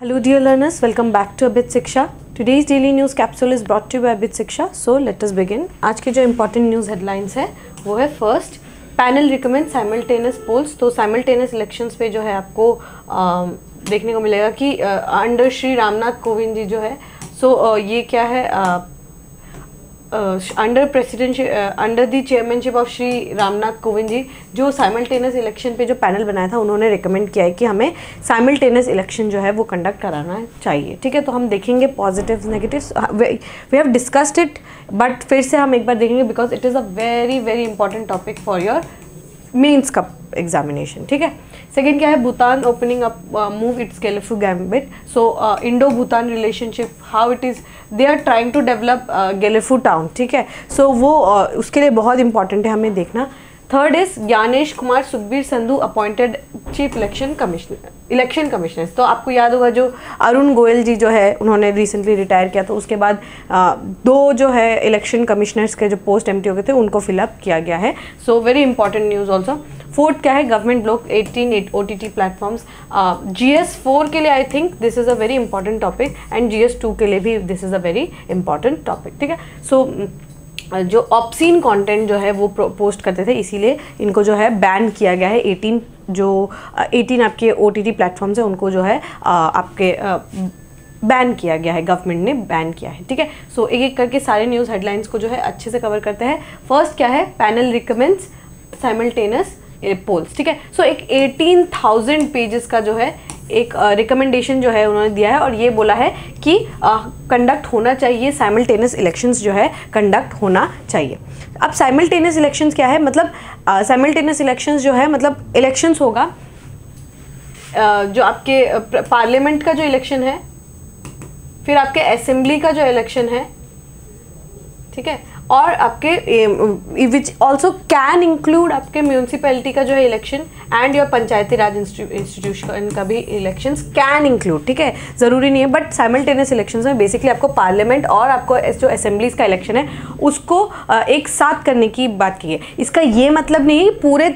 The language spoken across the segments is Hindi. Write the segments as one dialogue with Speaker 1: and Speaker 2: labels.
Speaker 1: Hello dear learners, welcome back to Abit Siksha. Today's daily news capsule is brought to you by Abit Siksha. So let us begin. आज की जो important news headlines है वो है first panel recommend simultaneous polls तो साइमल्टेनियस इलेक्शंस पे जो है आपको आ, देखने को मिलेगा कि अंडर श्री रामनाथ कोविंद जी जो है सो so, ये क्या है आ, under president under the chairmanship of Shri Ramnath Kovind ji, जो साइमल्टेनियस इलेक्शन पे जो पैनल बनाया था, उन्होंने रिकमेंड किया है कि हमें साइमल्टेनियस इलेक्शन जो है, वो कंडक्ट कराना चाहिए। ठीक है तो हम देखेंगे positive negative we have discussed it but फिर से हम एक बार देखेंगे because it is a very very important topic for your mains का एग्जामिनेशन ठीक है? सेकेंड क्या है? Bhutan opening up move it's Gelephu gambit so Indo Bhutan relationship how it is they are trying to develop Gelephu town ठीक है? सो so, वो uh, उसके लिए बहुत इंपॉर्टेंट है हमें देखना। Third is Gyanesh Kumar Sukhbir Sandhu appointed chief election commissioner election commissioner तो आपको याद होगा जो अरुण गोयल जी जो है उन्होंने रिसेंटली रिटायर किया तो उसके बाद आ, दो जो है इलेक्शन कमिश्नर्स के जो पोस्ट एम्प्टी हो गए थे उनको फिलअप किया गया है। So very important news also fourth क्या है? Government block 18 O T T platforms G S four के लिए I think this is a very important topic and G S two के लिए भी this is a very important topic ठीक है? सो जो ऑप्सिन कंटेंट जो है वो पोस्ट करते थे इसीलिए इनको जो है बैन किया गया है। 18 जो 18 आपके ओ टी टी प्लेटफॉर्म्स हैं उनको जो है आपके बैन किया गया है। गवर्नमेंट ने बैन किया है ठीक है? सो एक एक करके सारे न्यूज़ हेडलाइंस को जो है अच्छे से कवर करते हैं। फ़र्स्ट क्या है? पैनल रिकमेंड्स साइमल्टेनियस पोल्स ठीक है? सो एक 18,000 पेजेस का जो है एक रिकमेंडेशन जो है उन्होंने दिया है और ये बोला है कि कंडक्ट होना चाहिए साइमल्टेनियस इलेक्शंस जो है कंडक्ट होना चाहिए। अब साइमल्टेनियस इलेक्शंस क्या है? मतलब साइमल्टेनियस इलेक्शंस जो है मतलब इलेक्शंस होगा। uh, जो आपके पार्लियामेंट का जो इलेक्शन है फिर आपके असेंबली का जो इलेक्शन है ठीक है? और आपके विच ऑल्सो कैन इंक्लूड आपके म्यूनसिपैलिटी का जो है election and your panchayati raj institution का भी इलेक्शन कैन इंक्लूड ठीक है? ज़रूरी नहीं है बट साइमल्टेनियस इलेक्शन में बेसिकली आपको पार्लियामेंट और आपको जो असेंबलीज का इलेक्शन है, उसको एक साथ करने की बात की है। इसका ये मतलब नहीं पूरे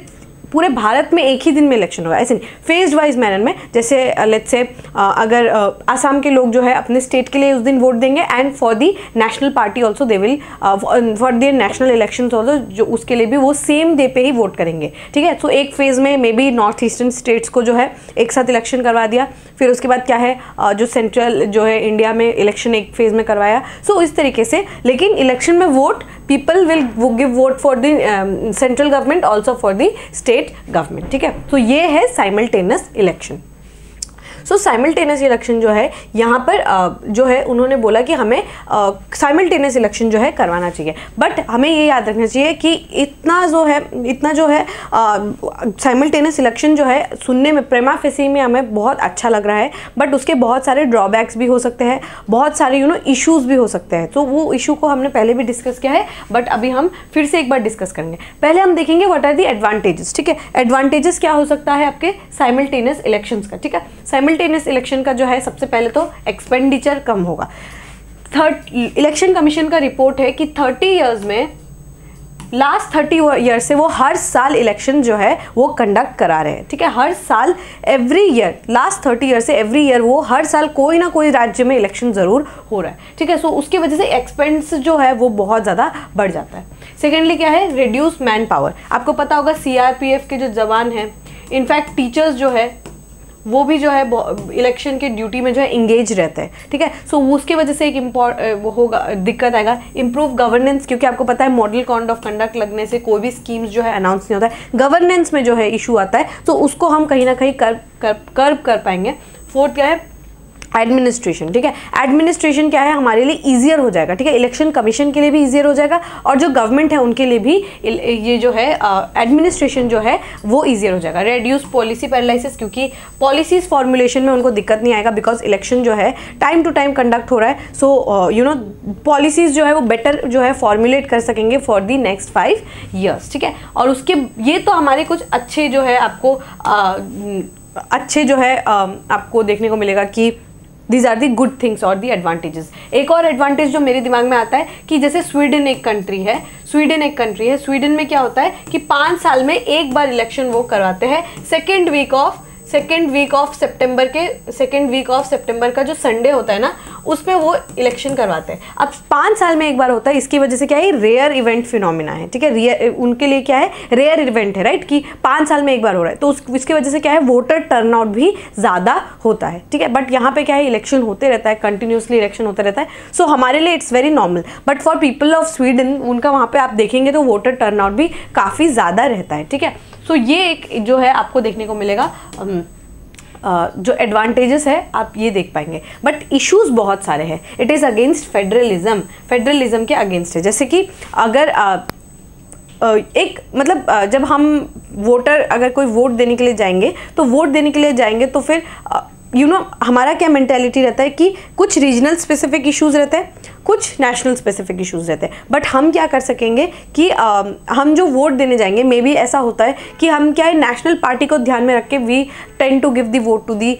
Speaker 1: पूरे भारत में एक ही दिन में इलेक्शन होगा ऐसे नहीं। फ़ेज़ वाइज मैनर में जैसे लेट्स से अगर आसाम के लोग जो है अपने स्टेट के लिए उस दिन वोट देंगे and for the national party also they will for the national election also जो उसके लिए भी वो सेम डे पे ही वोट करेंगे। ठीक है? सो एक फ़ेज़ में may be north eastern states को जो है एक साथ इलेक्शन करवा दिया। फिर उसके बाद क्या है? जो सेंट्रल जो है इंडिया में इलेक्शन एक फ़ेज़ में करवाया। सो so, इस तरीके से लेकिन इलेक्शन में वोट पीपल विल वो give vote for the central government also for the state government ठीक है? तो ये है simultaneous election so simultaneous election जो है, यहाँ पर जो है, उन्होंने बोला कि हमें साइमल्टेनियस इलेक्शन जो है करवाना चाहिए। बट हमें ये याद रखना चाहिए कि इतना जो है, इतना जो है साइमल्टेनियस इलेक्शन जो है, सुनने में, प्रेमा फेसी में हमें बहुत अच्छा लग रहा है। बट उसके बहुत सारे ड्रॉबैक्स भी हो सकते हैं, बहुत सारे यू नो इश्यूज़ भी हो सकते हैं। तो वो इशू को हमने पहले भी डिस्कस किया है बट अभी हम फिर से एक बार डिस्कस करेंगे। पहले हम देखेंगे व्हाट आर दी एडवांटेजेस ठीक है? एडवांटेजेस क्या हो सकता है आपके साइमल्टेनियस इलेक्शंस का, ठीक है? साइमल साइमल्टेनियस इलेक्शन का जो है, सबसे पहले तो एक्सपेंडिचर कम होगा। थर्ड इलेक्शन कमीशन का रिपोर्ट है कि थर्टी ईयर्स में लास्ट थर्टी ईयर से वो हर साल इलेक्शन जो है, वो कंडक्ट करा रहे हैं। ठीक है? हर साल every year last thirty year से एवरी ईयर वो हर साल कोई ना कोई राज्य में इलेक्शन ज़रूर हो रहा है। ठीक है? सो उसकी वजह से एक्सपेंस जो है, वो बहुत ज़्यादा बढ़ जाता है। सेकेंडली क्या है? रिड्यूस मैन पावर आपको पता होगा सीआरपीएफ के जो जवान हैं इनफैक्ट टीचर्स जो है वो भी जो है इलेक्शन के ड्यूटी में जो है इंगेज रहते हैं ठीक है? सो so, उसकी वजह से एक वो होगा दिक्कत आएगा। इम्प्रूव गवर्नेंस क्योंकि आपको पता है मॉडल कॉन्ड ऑफ़ कंडक्ट लगने से कोई भी स्कीम्स जो है अनाउंस नहीं होता है। गवर्नेंस में जो है इशू आता है तो उसको हम कहीं ना कहीं कर कर कर, कर पाएँगे। फोर्थ क्या है? एडमिनिस्ट्रेशन ठीक है? एडमिनिस्ट्रेशन क्या है? हमारे लिए ईजियर हो जाएगा ठीक है? इलेक्शन कमीशन के लिए भी ईजियर हो जाएगा और जो गवर्नमेंट है उनके लिए भी ये जो है एडमिनिस्ट्रेशन जो है वो ईजियर हो जाएगा। रेड्यूस पॉलिसी पैरालिसिस क्योंकि पॉलिसीज़ फॉर्मुलेशन में उनको दिक्कत नहीं आएगा बिकॉज़ इलेक्शन जो है टाइम टू टाइम कंडक्ट हो रहा है। सो यू नो पॉलिसीज़ जो है वो बेटर जो है फॉर्मुलेट कर सकेंगे for the next five years ठीक है? और उसके ये तो हमारे कुछ अच्छे जो है आपको आ, अच्छे जो है आपको देखने को मिलेगा कि these are the good things और दी एडवांटेजेस एक और एडवांटेज जो मेरे दिमाग में आता है कि जैसे स्वीडन एक कंट्री है स्वीडन एक कंट्री है स्वीडन में क्या होता है कि पाँच साल में एक बार इलेक्शन वो करवाते हैं second week of second week of सितंबर के सेकेंड वीक ऑफ़ सितंबर का जो संडे होता है ना उसमें वो इलेक्शन करवाते हैं। अब पाँच साल में एक बार होता है इसकी वजह से क्या है रेयर इवेंट फिनोमिना है ठीक है? रेयर उनके लिए क्या है रेयर इवेंट है राइट कि पाँच साल में एक बार हो रहा है। तो उस इसकी वजह से क्या है वोटर टर्नआउट भी ज़्यादा होता है ठीक है? बट यहाँ पे क्या है इलेक्शन होते रहता है कंटिन्यूसली इलेक्शन होता रहता है। सो so, हमारे लिए it's very normal but for people of Sweden उनका वहाँ पर आप देखेंगे तो वोटर टर्नआउट भी काफ़ी ज़्यादा रहता है ठीक है? सो ये एक जो है आपको देखने को मिलेगा जो एडवांटेजेस है, आप ये देख पाएँगे। बट इश्यूज़ बहुत सारे हैं। It is against federalism federalism के अगेंस्ट है। जैसे कि अगर एक मतलब जब हम वोटर अगर कोई वोट देने के लिए जाएँगे तो वोट देने के लिए जाएँगे तो फिर यू नो हमारा क्या मैंटेलिटी रहता है कि कुछ रीजनल स्पेसिफिक इश्यूज़ रहते हैं कुछ नेशनल स्पेसिफिक इश्यूज़ रहते हैं। बट हम क्या कर सकेंगे कि आ, हम जो वोट देने जाएँगे मे बी ऐसा होता है कि हम क्या है नेशनल पार्टी को ध्यान में रख के we tend to give the vote to the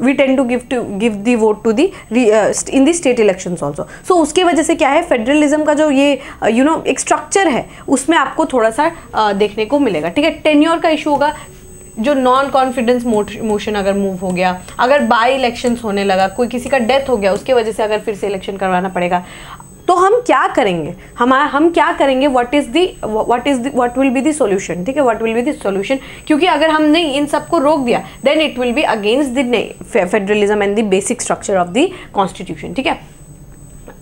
Speaker 1: we tend to give to give the vote to the in the state election also so उसकी वजह से क्या है फेडरलिज्म का जो ये you uh, know you know, एक स्ट्रक्चर है उसमें आपको थोड़ा सा uh, देखने को मिलेगा। ठीक है टेन्योर का इशू होगा जो नॉन कॉन्फिडेंस मोशन अगर मूव हो गया, अगर बाई इलेक्शंस होने लगा, कोई किसी का डेथ हो गया, उसके वजह से अगर फिर से इलेक्शन करवाना पड़ेगा तो हम क्या करेंगे? हमारा हम क्या करेंगे? What is the what is what will be the solution ठीक है? What will be the solution क्योंकि अगर हमने इन सबको रोक दिया then it will be against the federalism and the basic structure of the constitution ठीक है?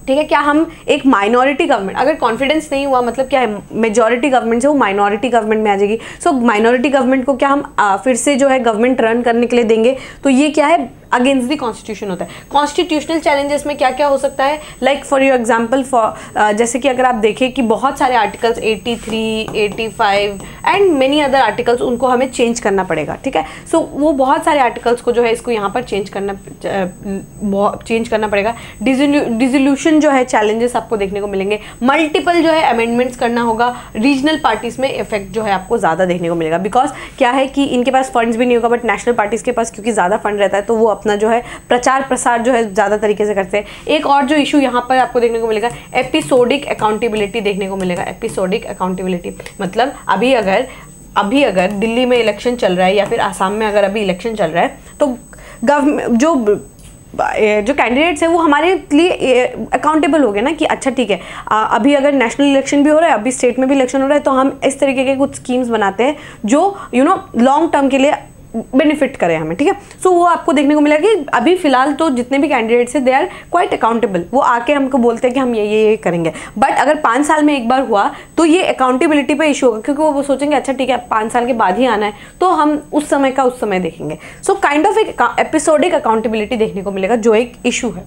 Speaker 1: ठीक है क्या हम एक माइनॉरिटी गवर्नमेंट अगर कॉन्फिडेंस नहीं हुआ मतलब क्या है मेजॉरिटी गवर्नमेंट से वो माइनॉरिटी गवर्नमेंट में आ जाएगी? सो माइनॉरिटी गवर्नमेंट को क्या हम आ, फिर से जो है गवर्नमेंट रन करने के लिए देंगे? तो ये क्या है? अगेंस्ट दी कॉन्स्टिट्यूशन होता है। कॉन्स्टिट्यूशनल चैलेंजेस में क्या क्या हो सकता है? Like for your example for जैसे कि अगर आप देखें कि बहुत सारे articles 83, 85 and many other articles उनको हमें चेंज करना पड़ेगा ठीक है? सो so, वो बहुत सारे आर्टिकल्स को जो है इसको यहाँ पर चेंज करना चेंज करना पड़ेगा। डिजोल्यूशन जो है चैलेंजेस आपको देखने को मिलेंगे। मल्टीपल जो है अमेंडमेंट्स करना होगा। रीजनल पार्टीज़ में इफ़ेक्ट जो है, आपको ज़्यादा देखने को मिलेगा। बिकॉज़ क्या है कि इनके पास फंड्स भी नहीं होगा बट नेशनल पार्टीज़ के पास क्योंकि ज़्यादा फंड रहता है तो वो अपना जो है, प्रचार प्रसार जो है, ज़्यादा तरीके से करते हैं। एक और जो इशू यहाँ पर आपको देखने को मिलेगा एपिसोडिक अकाउंटेबिलिटी देखने को मिलेगा। एपिसोडिक अकाउंटेबिलिटी मतलब अभी अगर अभी अगर दिल्ली में इलेक्शन चल रहा है या फिर आसाम में अगर अभी इलेक्शन चल रहा है तो गवर्नमेंट जो जो कैंडिडेट्स हैं, वो हमारे लिए अकाउंटेबल हो गए ना कि अच्छा ठीक है अभी अगर नेशनल इलेक्शन भी हो रहा है, अभी स्टेट में भी इलेक्शन हो रहा है तो हम इस तरीके के कुछ स्कीम्स बनाते हैं जो यू नो लॉन्ग टर्म के लिए बेनिफिट करें हमें, ठीक है? सो वो आपको देखने को मिला कि अभी फ़िलहाल तो जितने भी कैंडिडेट्स हैं दे आर क्वाइट अकाउंटेबल वो आके हमको बोलते हैं कि हम ये ये ये करेंगे। बट अगर पाँच साल में एक बार हुआ तो ये अकाउंटेबिलिटी पे इशू होगा, क्योंकि वो सोचेंगे अच्छा ठीक है पाँच साल के बाद ही आना है। तो हम उस समय का उस समय देखेंगे। सो काइंड ऑफ़ एक एपिसोडिक अकाउंटेबिलिटी देखने को मिलेगा, जो एक इशू है।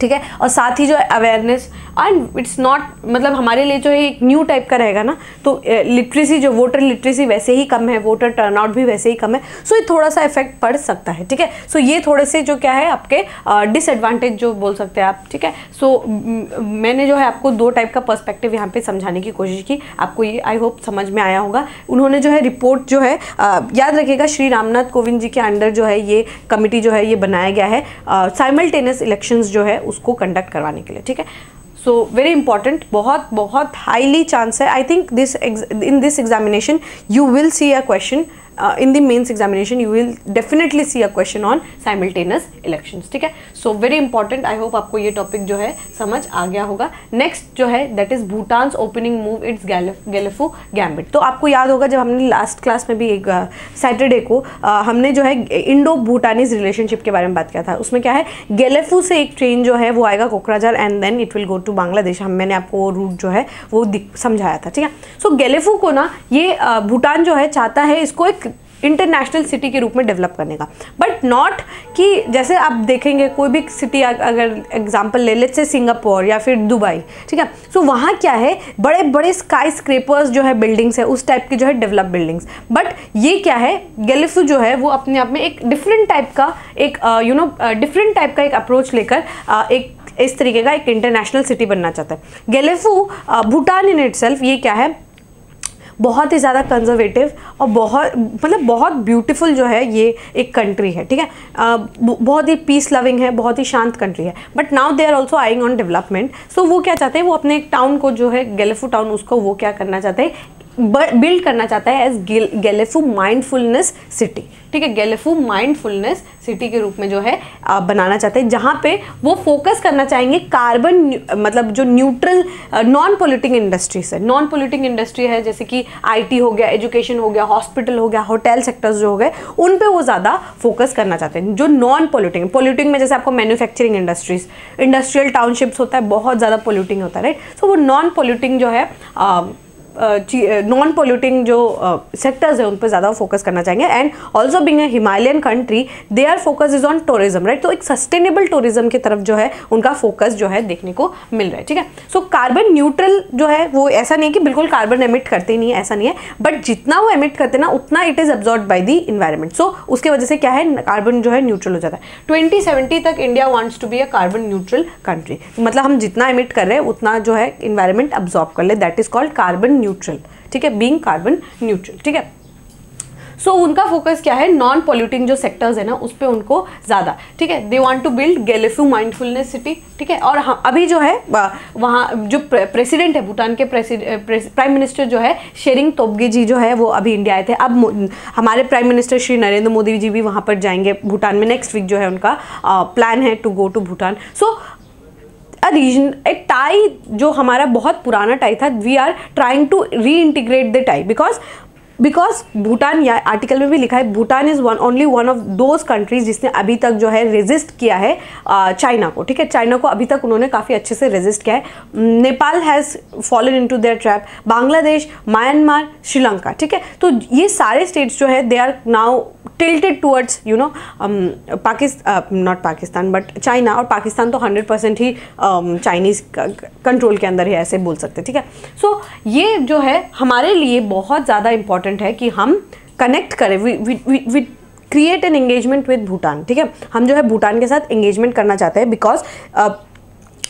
Speaker 1: ठीक है? और साथ ही जो है अवेयरनेस एंड इट्स नॉट मतलब हमारे लिए जो है एक न्यू टाइप का रहेगा ना तो लिटरेसी जो वोटर लिटरेसी वैसे ही कम है वोटर टर्नआउट भी वैसे ही कम है सो ये थोड़ा सा इफ़ेक्ट पड़ सकता है, ठीक है? सो ये थोड़े से जो क्या है, आपके डिसएडवांटेज जो बोल सकते हैं आप, ठीक है? सो मैंने जो है आपको दो टाइप का पर्सपेक्टिव यहाँ पर समझाने की कोशिश की, आपको ये आई होप समझ में आया होगा। उन्होंने जो है रिपोर्ट जो है याद रखिएगा, श्री रामनाथ कोविंद जी के अंडर जो है ये कमिटी जो है ये बनाया गया है साइमल्टेनियस इलेक्शंस जो है उसको कंडक्ट करवाने के लिए, ठीक है? सो वेरी इंपॉर्टेंट बहुत बहुत हाईली चांस है। I think this in this examination you will see a question in the mains examination you will definitely see a question on simultaneous elections ठीक है? So very important I hope आपको ये टॉपिक जो है समझ आ गया होगा। नेक्स्ट जो है that is Bhutan opening move it's Gelephu gambit तो आपको याद होगा जब हमने लास्ट क्लास में भी एक सैटरडे uh, को uh, हमने जो है इंडो भूटानीज रिलेशनशिप के बारे में बात किया था। उसमें क्या है? गेलेफू से एक ट्रेन जो है वो आएगा Kokrajhar and then it will go to Bangladesh हम मैंने आपको वो रूट जो है वो समझाया था ठीक है? सो so, गेलेफू को ना ये भूटान uh, जो है चाहता है इसको एक इंटरनेशनल सिटी के रूप में डेवलप करने का। बट नॉट कि जैसे आप देखेंगे कोई भी सिटी अगर एग्ज़ाम्पल ले लेते सिंगापुर या फिर दुबई ठीक है? सो so, वहाँ क्या है? बड़े बड़े स्काई स्क्रेपर्स जो है बिल्डिंग्स है उस टाइप की जो है डेवलप बिल्डिंग्स बट ये क्या है? गेलिफू जो है वो अपने आप में एक डिफरेंट टाइप का एक यू नो डिफरेंट टाइप का एक अप्रोच लेकर एक इस तरीके का एक इंटरनेशनल सिटी बनना चाहता है। गेलेफू भूटान इन इट ये क्या है? बहुत ही ज़्यादा कंजर्वेटिव और बहुत मतलब बहुत ब्यूटीफुल जो है ये एक कंट्री है, ठीक है? बहुत ही पीस लविंग है, बहुत ही शांत कंट्री है। But now they are also eyeing on development so वो क्या चाहते हैं? वो अपने एक टाउन को जो है गेलेफू टाउन उसको वो क्या करना चाहते हैं? बिल्ड करना चाहता है एज गेलेफू माइंडफुलनेस सिटी ठीक है गेलेफू माइंडफुलनेस सिटी के रूप में जो है आ, बनाना चाहते हैं जहाँ पे वो फोकस करना चाहेंगे कार्बन मतलब जो न्यूट्रल नॉन पोल्यूटिंग इंडस्ट्रीज़ है. नॉन पोल्यूटिंग इंडस्ट्री है जैसे कि आईटी हो गया एजुकेशन हो गया हॉस्पिटल हो गया होटल सेक्टर्स जो हो गए उन पर वो ज़्यादा फोकस करना चाहते हैं जो नॉन पोल्यूटिंग पोल्यूटिंग में जैसे आपको मैन्युफैक्चरिंग इंडस्ट्रीज़ इंडस्ट्रियल टाउनशिप्स होता है बहुत ज़्यादा पोल्यूटिंग होता है राइट सो वो नॉन पोल्यूटिंग जो है नॉन पोल्यूटिंग जो सेक्टर्स है, उन पर ज़्यादा फोकस करना चाहेंगे। And also being a Himalayan country they are focus is on tourism right तो एक सस्टेनेबल टूरिज़्म की तरफ़ जो है, उनका फोकस जो है देखने को मिल रहा है, ठीक है? सो कार्बन न्यूट्रल जो है, वो ऐसा नहीं है कि बिल्कुल कार्बन एमिट करते नहीं है, ऐसा नहीं है। बट जितना वो एमिट करते ना, उतना it is absorb by the environment so उसके वजह से क्या है कार्बन जो है न्यूट्रल हो जाता है। ट्वेंटी सेवेंटी तक India wants to be a carbon neutral country मतलब हम जितना एमिट कर रहे हैं, उतना जो है इन्वायरमेंट अब्जॉर्ब कर ले। That is called carbon neutral ठीक है? बींग कार्बन न्यूट्रल ठीक है? सो so, उनका फोकस क्या है? नॉन पॉल्यूटिंग जो सेक्टर्स है ना उस पर उनको ज़्यादा ठीक है? They want to build Gelephu mindfulness city ठीक है? और हम अभी जो है वहाँ जो प्रेसिडेंट है भूटान के प्राइम मिनिस्टर जो है शेरिंग तोबगे जी जो है वो अभी इंडिया आए थे। अब हमारे प्राइम मिनिस्टर श्री नरेंद्र मोदी जी भी वहाँ पर जाएँगे भूटान में। नेक्स्ट वीक जो है उनका प्लान है to go to Bhutan. So a reason a tie जो हमारा बहुत पुराना टाई था we are trying to reintegrate the tie because because Bhutan या आर्टिकल में भी लिखा है Bhutan is one only one of those countries जिसने अभी तक जो है रेजिस्ट किया है चाइना को ठीक है? चाइना को अभी तक उन्होंने काफ़ी अच्छे से रेजिस्ट किया है। Nepal has fallen into their trap Bangladesh Myanmar Sri Lanka ठीक है? तो ये सारे स्टेट्स जो है they are now tilted towards you know Pakistan not Pakistan but China और पाकिस्तान तो हंड्रेड परसेंट ही चाइनीज़ um, कंट्रोल के अंदर ही ऐसे बोल सकते ठीक है? सो so, ये जो है हमारे लिए बहुत ज़्यादा इंपॉर्टेंट है कि हम कनेक्ट करें। With create an engagement with Bhutan ठीक है? हम जो है भूटान के साथ एंगेजमेंट करना चाहते हैं बिकॉज़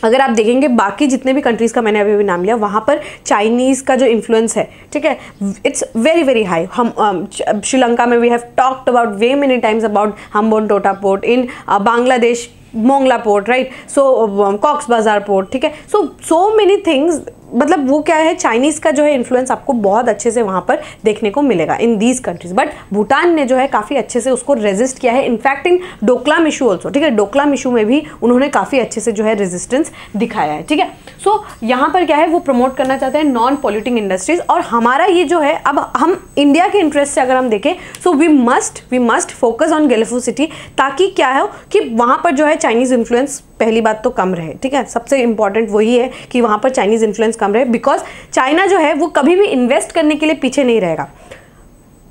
Speaker 1: अगर आप देखेंगे बाकी जितने भी कंट्रीज़ का मैंने अभी अभी नाम लिया, वहाँ पर चाइनीज़ का जो इन्फ्लुएंस है, ठीक है? इट्स वेरी वेरी हाई हम श्रीलंका में we have talked about way many times about Hambantota port in Bangladesh Mongla port right so Cox's Bazar port ठीक है? सो सो मेनी थिंग्स मतलब वो क्या है चाइनीज़ का जो है इन्फ्लुएंस आपको बहुत अच्छे से वहाँ पर देखने को मिलेगा in these countries but Bhutan ने जो है काफ़ी अच्छे से उसको रेजिस्ट किया है. In fact in Doklam issue also ठीक है? डोकलाम इशू में भी उन्होंने काफ़ी अच्छे से जो है रेजिस्टेंस दिखाया है, ठीक है? सो यहाँ पर क्या है, वो प्रमोट करना चाहते हैं नॉन पॉल्यूटिंग इंडस्ट्रीज़ और हमारा ये जो है, अब हम इंडिया के इंटरेस्ट से अगर हम देखें so we must we must focus on Gelephu city ताकि क्या है, कि वहाँ पर जो है चाइनीज़ इन्फ्लुएंस पहली बात तो कम रहे ठीक है? सबसे इंपॉर्टेंट वही है कि वहाँ पर चाइनीज़ इन्फ्लुएंस कम रहे बिकॉज़ चाइना जो है वो कभी भी इन्वेस्ट करने के लिए पीछे नहीं रहेगा।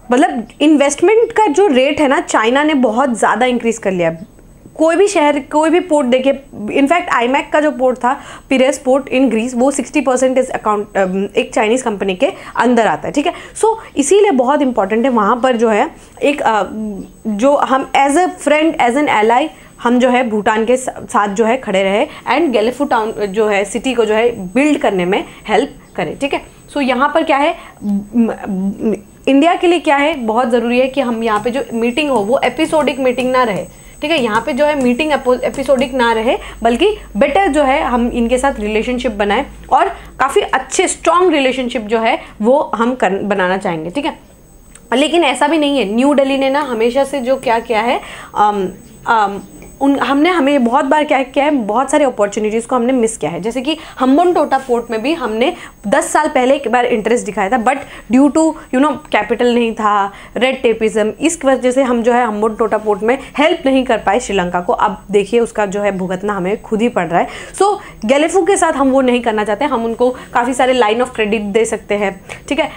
Speaker 1: मतलब इन्वेस्टमेंट का जो रेट है ना चाइना ने बहुत ज़्यादा इंक्रीज कर लिया है। कोई भी शहर कोई भी पोर्ट देखिए इनफैक्ट आईमैक का जो पोर्ट था पिरेस पोर्ट इन ग्रीस वो 60 परसेंट इस अकाउंट एक चाइनीज़ कंपनी के अंदर आता है ठीक है? सो so, इसीलिए बहुत इंपॉर्टेंट है वहाँ पर जो है एक जो हम as a friend as an ally हम जो है भूटान के साथ जो है खड़े रहे एंड गेलेफू टाउन जो है सिटी को जो है बिल्ड करने में हेल्प करें ठीक है? सो so, यहाँ पर क्या है? इंडिया के लिए क्या है? बहुत ज़रूरी है कि हम यहाँ पे जो मीटिंग हो वो एपिसोडिक मीटिंग ना रहे ठीक है? यहाँ पे जो है मीटिंग एपिसोडिक ना रहे बल्कि बेटर जो है हम इनके साथ रिलेशनशिप बनाएँ और काफ़ी अच्छे स्ट्रॉन्ग रिलेशनशिप जो है वो हम कर बनाना चाहेंगे ठीक है? लेकिन ऐसा भी नहीं है। न्यू दिल्ली ने ना हमेशा से जो क्या किया है आम, आम, उन हमने हमें बहुत बार क्या किया है बहुत सारे अपॉर्चुनिटीज़ को हमने मिस किया है। जैसे कि हम्बन टोटा पोर्ट में भी हमने 10 साल पहले एक बार इंटरेस्ट दिखाया था but due to you know capital नहीं था रेड टेपिज्म इस वजह से हम जो है हम्बन टोटा पोर्ट में हेल्प नहीं कर पाए श्रीलंका को। अब देखिए उसका जो है भुगतना हमें खुद ही पड़ रहा है। सो so, गैलेफू के साथ हम वो नहीं करना चाहते हम उनको काफ़ी सारे लाइन ऑफ़ क्रेडिट दे सकते हैं ठीक है?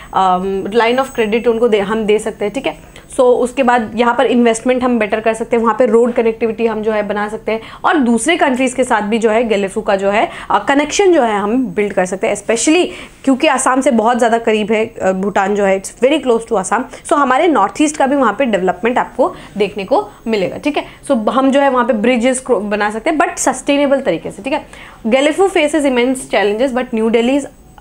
Speaker 1: लाइन ऑफ़ क्रेडिट उनको दे हम दे सकते हैं ठीक है? सो so, उसके बाद यहाँ पर इन्वेस्टमेंट हम बेटर कर सकते हैं वहाँ पर रोड कनेक्टिविटी हम जो है बना सकते हैं। और दूसरे कंट्रीज़ के साथ भी जो है गेलेफू का जो है कनेक्शन जो है हम बिल्ड कर सकते हैं स्पेशली क्योंकि आसाम से बहुत ज़्यादा करीब है भूटान जो है it's very close to Assam so हमारे नॉर्थ ईस्ट का भी वहाँ पर डेवलपमेंट आपको देखने को मिलेगा, ठीक है? सो हम जो है वहाँ पर ब्रिजेस बना सकते हैं बट सस्टेनेबल तरीके से, ठीक है? Gelephu faces immense challenges but New Delhi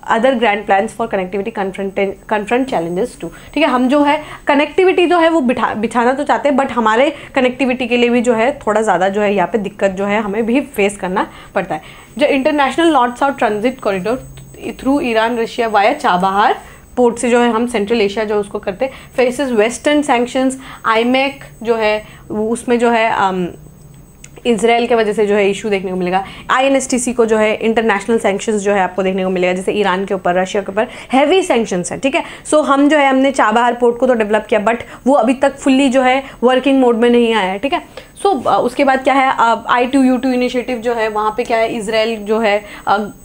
Speaker 1: other grand plans for connectivity confront challenges too ठीक है हम जो है कनेक्टिविटी जो है वो बिठा बिछाना तो चाहते हैं बट हमारे कनेक्टिविटी के लिए भी जो है थोड़ा ज़्यादा जो है यहाँ पे दिक्कत जो है हमें भी फेस करना पड़ता है। जो international north south transit corridor through Iran Russia via Chabahar port से जो है हम सेंट्रल एशिया जो उसको करते फेसेस वेस्टर्न सैंक्शंस आईमेक जो है उसमें जो है um, इसराइल के वजह से जो है इशू देखने को मिलेगा। आईएनएसटीसी को जो है इंटरनेशनल सैंक्शंस जो है आपको देखने को मिलेगा, जैसे ईरान के ऊपर रशिया के ऊपर हैवी सैंक्शंस है, ठीक है? सो हम जो है, हमने चाबहार पोर्ट को तो डेवलप किया बट वो अभी तक फुल्ली जो है वर्किंग मोड में नहीं आया है, ठीक है? सो so, उसके बाद क्या है? I two U two initiative जो है वहाँ पे क्या है? इसराइल जो है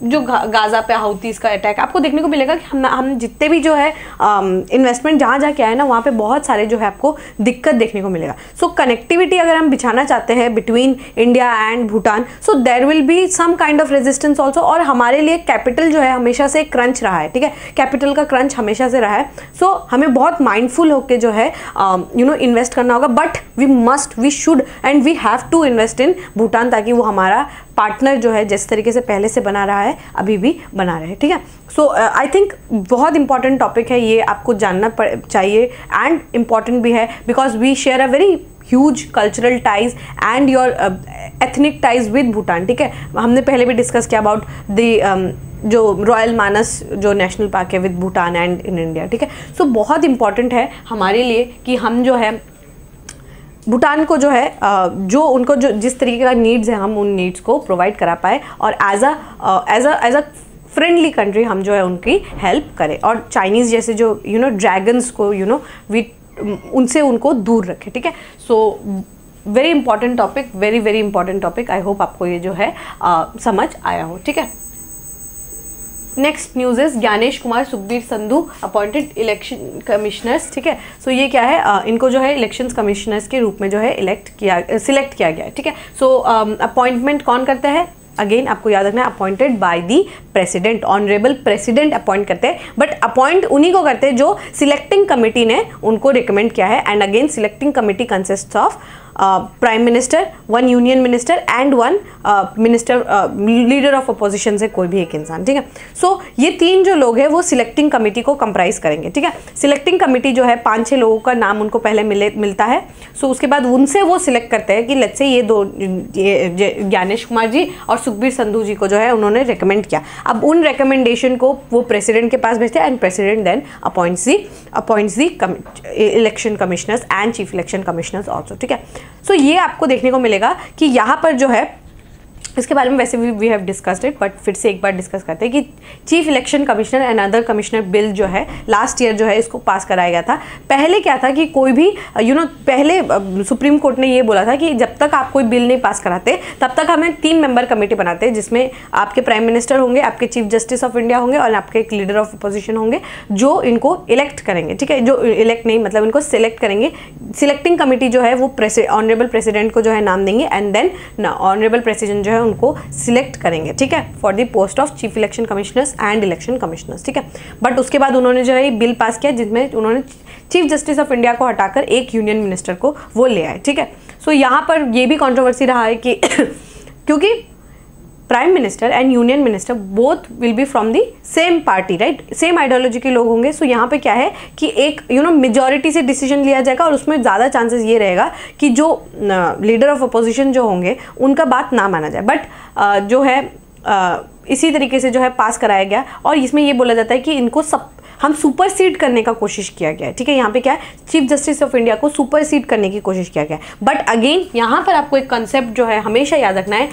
Speaker 1: जो गाज़ा पे हाउती इसका अटैक आपको देखने को मिलेगा कि हम हम जितने भी जो है इन्वेस्टमेंट जहाँ जहाँ क्या है ना वहाँ पे बहुत सारे जो है आपको दिक्कत देखने को मिलेगा। सो so, कनेक्टिविटी अगर हम बिछाना चाहते हैं between India and Bhutan so there will be some kind of resistance also और हमारे लिए कैपिटल जो है हमेशा से क्रंच रहा है ठीक है? कैपिटल का क्रंच हमेशा से रहा है। सो so, हमें बहुत माइंडफुल होकर जो है यू नो इन्वेस्ट करना होगा but we must we should and we have to invest in Bhutan ताकि वो हमारा पार्टनर जो है, जिस तरीके से पहले से बना रहा है, अभी भी बना रहे, ठीक है? सो आई थिंक बहुत इंपॉर्टेंट टॉपिक है ये, आपको जानना चाहिए एंड इंपॉर्टेंट भी है because we share a very huge cultural ties and your ethnic ties with Bhutan ठीक है? हमने पहले भी डिस्कस किया अबाउट द जो रॉयल मानस जो नेशनल पार्क है with Bhutan and in India ठीक है? सो बहुत इंपॉर्टेंट है हमारे लिए कि हम जो है भूटान को जो है जो उनको जो जिस तरीके का नीड्स है हम उन नीड्स को प्रोवाइड करा पाए और as a as a a friendly country हम जो है उनकी हेल्प करें। और चाइनीज़ जैसे जो यू नो ड्रैगन्स को यू नो वी उनसे उनको दूर रखें ठीक है? So very important topic very very important topic I hope आपको ये जो है आ, समझ आया हो ठीक है? Next news is Gyanesh Kumar Sukhbir Sandhu appointed election commissioners ठीक है? सो ये क्या है? Uh, इनको जो है इलेक्शन कमिश्नर्स के रूप में जो है इलेक्ट किया सिलेक्ट किया गया है ठीक है? सो अपॉइंटमेंट कौन करता है? अगेन आपको याद रखना appointed by the president honourable president appoint करते हैं। बट अपॉइंट उन्हीं को करते हैं जो सिलेक्टिंग कमेटी ने उनको रिकमेंड किया है। And again selecting committee consist of prime minister one union minister and one minister leader of opposition से कोई भी एक इंसान ठीक है? सो so, ये तीन जो लोग हैं वो सिलेक्टिंग कमेटी को कंप्राइज करेंगे ठीक है? सिलेक्टिंग कमेटी जो है पाँच छह लोगों का नाम उनको पहले मिले मिलता है। सो so, उसके बाद उनसे वो सिलेक्ट करते हैं कि लेट्स से ये दो ज्ञानेश कुमार जी और सुखबीर संधू जी को जो है उन्होंने रिकमेंड किया। अब उन रिकमेंडेशन को वो प्रेसिडेंट के पास भेजते हैं and president then appoints the appoints the election commissioners and chief election commissioners also ठीक है? सो so, ये आपको देखने को मिलेगा कि यहाँ पर जो है इसके बारे में वैसे भी we have discussed it but फिर से एक बार डिस्कस करते हैं कि chief election commissioner and other commissioner bill जो है लास्ट ईयर जो है, इसको पास कराया गया था। पहले क्या था कि कोई भी यू नो पहले सुप्रीम कोर्ट ने ये बोला था कि जब तक आप कोई बिल नहीं पास कराते, तब तक हमें तीन मेंबर कमेटी बनाते हैं, जिसमें आपके प्राइम मिनिस्टर होंगे, आपके चीफ जस्टिस ऑफ़ इंडिया होंगे और आपके एक लीडर ऑफ़ अपोजिशन होंगे, जो इनको इलेक्ट करेंगे, ठीक है? जो इलेक्ट नहीं मतलब इनको सिलेक्ट करेंगे। सिलेक्टिंग कमेटी जो है, वो ऑनरेबल प्रेसिडेंट को जो है नाम देंगे एंड देन ऑनरेबल प्रेसिडेंट जो है उनको सिलेक्ट करेंगे ठीक है? For the post of chief election commissioners and election commissioners ठीक है? बट उसके बाद उन्होंने जो है बिल पास किया जिसमें उन्होंने चीफ जस्टिस ऑफ़ इंडिया को हटाकर एक यूनियन मिनिस्टर को वो ले आए ठीक है? सो so, यहाँ पर ये भी कॉन्ट्रोवर्सी रहा है कि क्योंकि prime minister and union minister both will be from the same party right same ideology के लोग होंगे। सो so यहाँ पे क्या है कि एक यू नो मेजोरिटी से डिसीज़न लिया जाएगा और उसमें ज़्यादा चांसेस ये रहेगा कि जो लीडर ऑफ़ अपोजिशन जो होंगे उनका बात ना माना जाए। बट uh, जो है uh, इसी तरीके से जो है पास कराया गया और इसमें ये बोला जाता है कि इनको सब हम सुपर सीड करने का कोशिश किया गया है। ठीक है यहाँ पे क्या है चीफ जस्टिस ऑफ़ इंडिया को सुपर सीड करने की कोशिश किया गया है। बट अगेन यहाँ पर आपको एक कंसेप्ट जो है हमेशा याद रखना है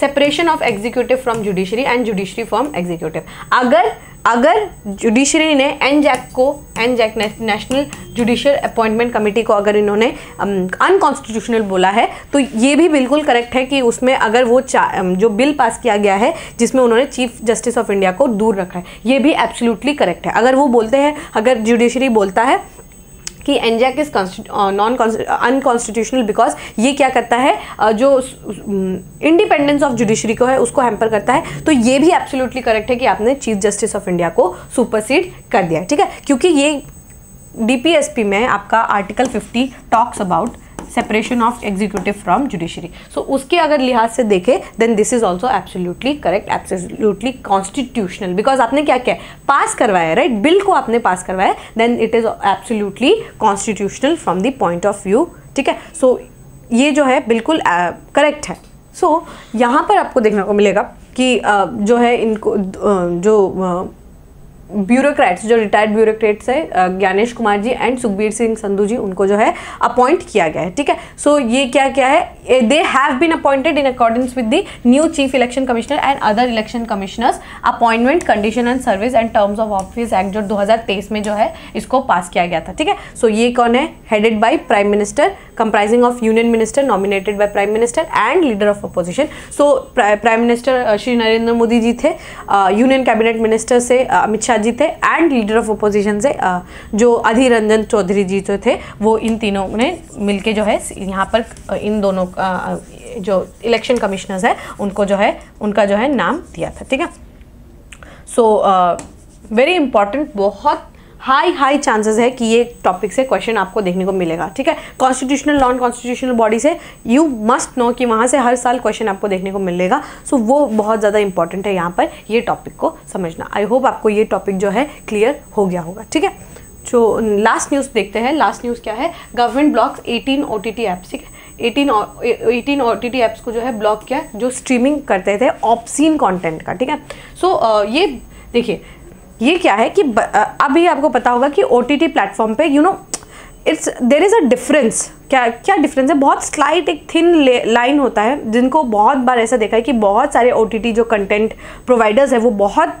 Speaker 1: separation of executive from judiciary and judiciary from executive अगर अगर जुडिशरी ने एन जैक को NJAC national judicial appointment committee को अगर इन्होंने अनकॉन्स्टिट्यूशनल um, बोला है तो ये भी बिल्कुल करेक्ट है कि उसमें अगर वो um, जो बिल पास किया गया है जिसमें उन्होंने चीफ जस्टिस ऑफ़ इंडिया को दूर रखा है ये भी एब्सोल्युटली करेक्ट है। अगर वो बोलते हैं अगर जुडिशरी बोलता है कि NJAC is non unconstitutional because ये क्या करता है? जो इंडिपेंडेंस ऑफ़ जुडिशरी को है, उसको हैम्पर करता है। तो ये भी एब्सोल्युटली करेक्ट है कि आपने चीफ जस्टिस ऑफ़ इंडिया को सुपरसीड कर दिया ठीक है? क्योंकि ये डीपीएसपी में आपका article 50 talks about separation of executive from judiciary so उसके अगर लिहाज से देखें then this is also absolutely correct absolutely constitutional because आपने क्या किया पास करवाया राइट right? बिल को आपने पास करवाया then it is absolutely constitutional from the point of view ठीक है? सो so, ये जो है बिल्कुल करेक्ट uh, है। सो so, यहाँ पर आपको देखने को मिलेगा कि uh, जो है इनको uh, जो ब्यूरोक्रेट्स, जो रिटायर्ड ब्यूरोक्रेट्स है ज्ञानेश कुमार जी एंड सुखबीर सिंह संधू जी, उनको जो है अपॉइंट किया गया है, ठीक है? सो ये क्या क्या है? They have been appointed in accordance with the new chief election commissioner and other election commissioners appointment condition and service and terms of office act जो 2023 में जो है, इसको पास किया गया था, ठीक है? सो ये कौन है? Headed by prime minister comprising of union minister nominated by prime minister and leader of opposition so prime minister Shri Narendra Modi ji थे यूनियन कैबिनेट मिनिस्टर से अमित शाह जी थे एंड लीडर ऑफ़ अपोजिशन से जो अधीर रंजन चौधरी जी जो थे, वो इन तीनों ने मिलके जो है, यहाँ पर इन दोनों जो इलेक्शन कमिश्नर्स है, उनको जो है, उनका जो है नाम दिया था, ठीक है? सो वेरी इंपॉर्टेंट बहुत हाई हाई चांसेस है कि ये टॉपिक से क्वेश्चन आपको देखने को मिलेगा ठीक है? कॉन्स्टिट्यूशनल नॉन कॉन्स्टिट्यूशनल बॉडी से यू मस्ट नो कि वहाँ से हर साल क्वेश्चन आपको देखने को मिलेगा। सो so, वो बहुत ज़्यादा इंपॉर्टेंट है यहाँ पर ये टॉपिक को समझना। आई होप आपको ये टॉपिक जो है क्लियर हो गया होगा ठीक है? जो लास्ट न्यूज़ देखते हैं। लास्ट न्यूज़ क्या है? Government blocks eighteen O T T apps ठीक है? Eighteen eighteen O T T apps को जो है ब्लॉक किया जो स्ट्रीमिंग करते थे ऑप्सीन कॉन्टेंट का ठीक है? सो so, ये देखिए ये क्या है कि अभी आपको पता होगा कि ओ टी टी प्लेटफॉर्म पे you know it's there is a difference क्या क्या डिफरेंस है? बहुत स्लाइट एक थिन लाइन होता है जिनको बहुत बार ऐसा देखा है कि बहुत सारे ओ टी टी जो कंटेंट प्रोवाइडर्स है वो बहुत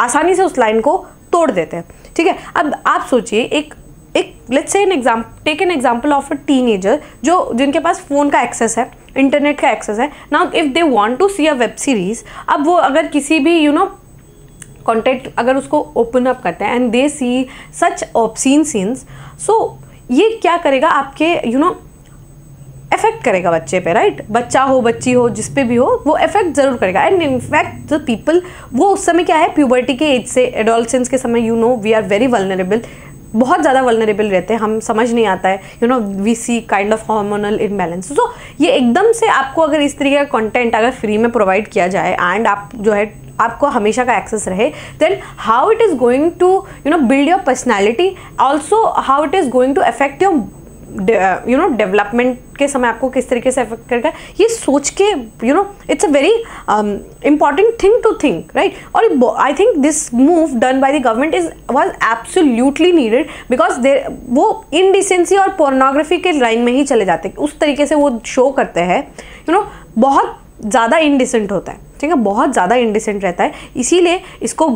Speaker 1: आसानी से उस लाइन को तोड़ देते हैं। ठीक है? अब आप सोचिए एक एक let's say an exam take an example of a teenager जो जिनके पास फ़ोन का एक्सेस है इंटरनेट का एक्सेस है। Now if they want to see a web series अब वो अगर किसी भी you you know know, contact अगर उसको ओपन अप करते हैं and they see such obscene scenes so ये क्या करेगा आपके यू नो इफ़ेक्ट करेगा बच्चे पे राइट right? बच्चा हो, बच्ची हो, जिस पे भी हो, वो इफ़ेक्ट ज़रूर करेगा। एंड इनफैक्ट द पीपल वो उस समय क्या है प्यूबर्टी के एज से एडोलसेंस के समय you know we are very vulnerable बहुत ज़्यादा वलनरेबल रहते हैं, हम समझ नहीं आता है you know we see kind of hormonal imbalance so ये एकदम से आपको अगर इस तरीके का कंटेंट अगर फ्री में प्रोवाइड किया जाए एंड आप जो है आपको हमेशा का एक्सेस रहे। Then how it is going to you know build your personality also how it is going to affect your you know development के समय आपको किस तरीके से अफेक्ट करेगा? ये सोच के you know it's a very important thing to think right और I think this move done by the government is was absolutely needed because there वो इनडिसेंसी और पोर्नोग्राफी के लाइन में ही चले जाते हैं। उस तरीके से वो शो करते हैं। यू नो बहुत ज़्यादा इनडिसेंट होता है। ठीक है बहुत ज़्यादा इंडिसेंट रहता है। इसीलिए इसको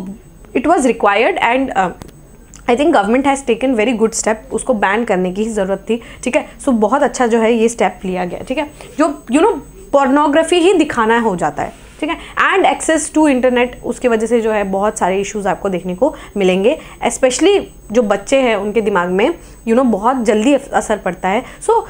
Speaker 1: it was required and I think government has taken very good step उसको बैन करने की ज़रूरत थी ठीक है? सो so, बहुत अच्छा जो है ये स्टेप लिया गया ठीक है? जो यू नो पोर्नोग्राफी ही दिखाना हो जाता है। ठीक है? एंड एक्सेस टू इंटरनेट उसकी वजह से जो है बहुत सारे इश्यूज़ आपको देखने को मिलेंगे स्पेशली जो बच्चे हैं उनके दिमाग में यू you नो know, बहुत जल्दी असर पड़ता है। So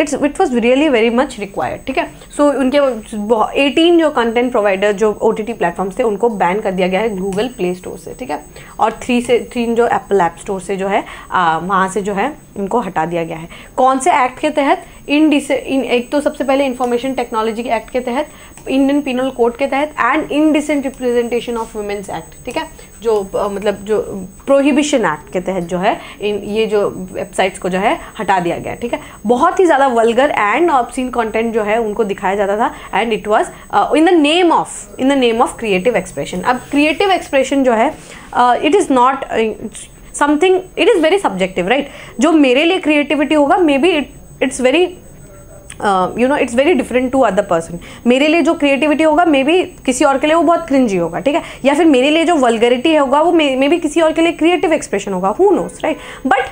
Speaker 1: it's it was really very much required ठीक है? सो उनके 18 जो कंटेंट प्रोवाइडर जो ओ टी टी प्लेटफॉर्म्स थे उनको बैन कर दिया गया है गूगल प्ले स्टोर से ठीक है? और थ्री से थ्री जो एप्पल ऐप स्टोर से जो है वहाँ से जो है उनको हटा दिया गया है। कौन से एक्ट के तहत? इन डिस इन एक तो सबसे पहले इंफॉर्मेशन टेक्नोलॉजी एक्ट के तहत इंडियन पिनल कोड के तहत and indecent representation of women's act ठीक है? जो मतलब जो प्रोहिबिशन एक्ट के तहत जो है, इन, ये जो वेबसाइट्स को जो है, हटा दिया गया, ठीक है? बहुत ही ज़्यादा वल्गर एंड ऑप्सिन कंटेंट जो है, उनको दिखाया जाता था and it was in the name of in the name of creative expression अब क्रिएटिव एक्सप्रेशन जो है it is not something it is very subjective right जो मेरे लिए क्रिएटिविटी होगा maybe it it's very you know it's very different to other person मेरे लिए जो क्रिएटिविटी होगा मे बी किसी और के लिए वो बहुत क्रिंजी होगा ठीक है? या फिर मेरे लिए जो वलगरिटी होगा वो मे बी किसी और के लिए क्रिएटिव एक्सप्रेशन होगा who knows right but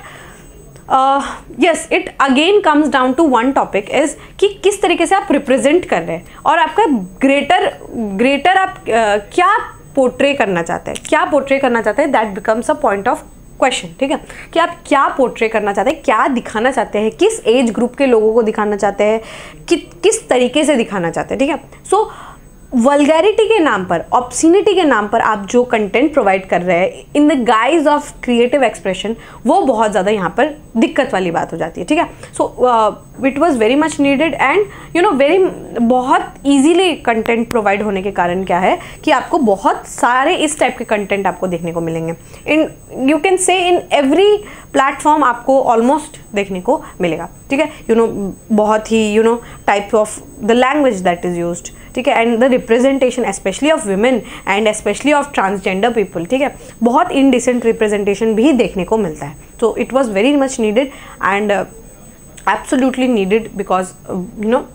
Speaker 1: yes it again comes down to one topic is कि किस तरीके से आप रिप्रेजेंट कर रहे हैं और आपका ग्रेटर ग्रेटर आप uh, क्या पोर्ट्रे करना चाहते हैं? क्या पोर्ट्रे करना चाहते हैं? That becomes a point of question ठीक है? कि आप क्या पोर्ट्रे करना चाहते हैं क्या दिखाना चाहते हैं किस एज ग्रुप के लोगों को दिखाना चाहते हैं कि किस तरीके से दिखाना चाहते हैं ठीक है? सो so, वलगैरिटी के नाम पर ऑप्सिनिटी के नाम पर आप जो कंटेंट प्रोवाइड कर रहे हैं in the guise of creative expression वो बहुत ज़्यादा यहाँ पर दिक्कत वाली बात हो जाती है, ठीक है? So it was very much needed and you know very बहुत ईजीली कंटेंट प्रोवाइड होने के कारण क्या है कि आपको बहुत सारे इस टाइप के कंटेंट आपको देखने को मिलेंगे। In you can say in every platform आपको ऑलमोस्ट देखने को मिलेगा, ठीक है? यू नो बहुत ही you know type of the language that is used ठीक है? And the representation specially of women and specially of transgender people ठीक है? बहुत इनडिसेंट रिप्रेजेंटेशन भी देखने को मिलता है। तो it was very much needed and absolutely needed because you know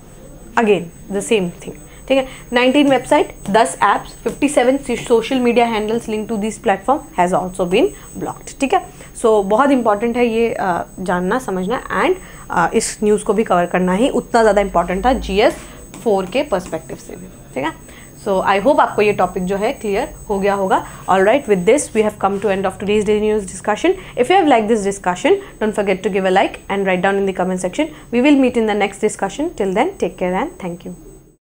Speaker 1: again the same thing ठीक है? 19 website 10 apps 57 social media handles link to this platform has also been blocked ठीक है? सो बहुत इंपॉर्टेंट है ये uh, जानना समझना एंड uh, इस न्यूज़ को भी कवर करना ही उतना ज़्यादा इंपॉर्टेंट था। जी एस फोर के परस्पेक्टिव से भी, ठीक है? सो आई होप आपको ये टॉपिक जो है क्लियर हो गया होगा। All right with this we have come to end of today's day news discussion if you have like this discussion don't forget to give a like and write down in the comment section we will meet in the next discussion till then take care and thank you